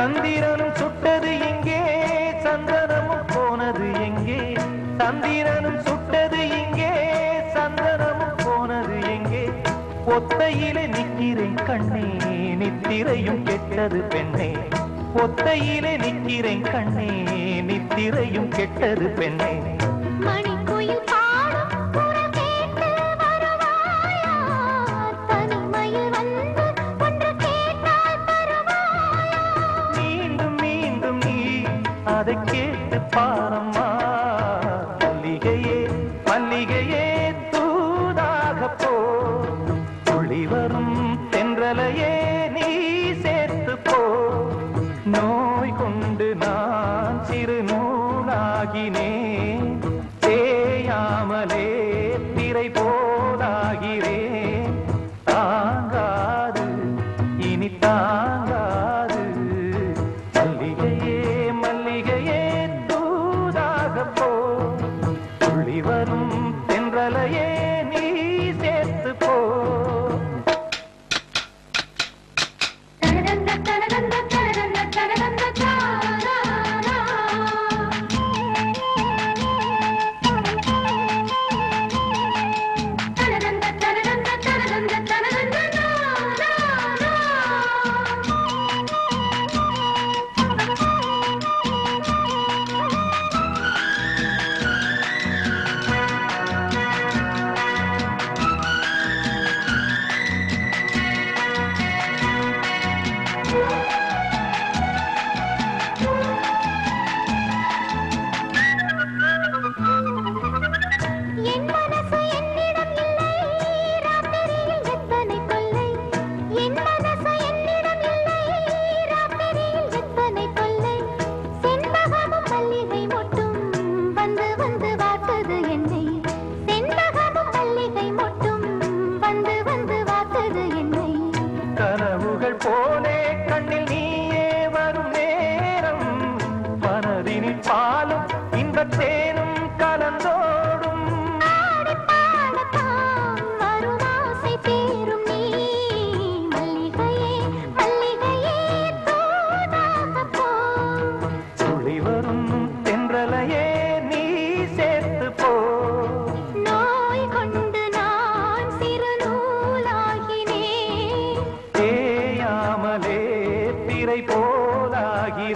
சந்திரனும் சுட்டது எங்கே சந்தனமும் போனது எங்கே? சந்திரனும் சுட்டது எங்கே சந்தனமும் போனது எங்கே? ஒத்தையிலே நிக்கிறேன் கண்ணே நித்திரையும் கெட்டது பெண்ணே. ஒத்தையிலே நிக்கிறேன் கண்ணே நித்திரையும் கெட்டது பெண்ணே. மணி கோயில் அதை கேட்டு பாரம்மா. மல்லிகையே மல்லிகையே தூதாக போ. துளி வரும் தென்றலையே நீ சேர்த்து போ. நோய் கொண்டு நான் சிறு நூலாகினேன். தேயாமலே திரை போலாகிறேன். தாங்காது இனி தாங்காது.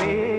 रे